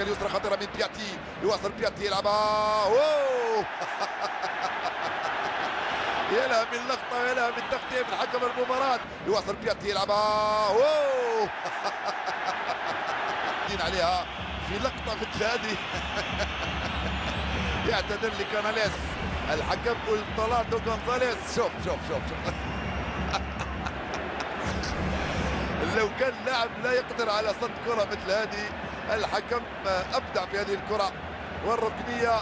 الجهه اليسرى خطيرة من بياتي. يواصل بياتي يلعبها. أوه. يا لها من لقطه يا من تغطيه من حكم المباراة. يواصل بياتي يلعبها. أوه. عليها. في لقطة مثل هذه يعتذر لكاناليس الحكم الطلاتو جونزاليس شوف شوف شوف شوف. لو كان لاعب لا يقدر على صد كرة مثل هذه الحكم أبدع في هذه الكرة والركنية.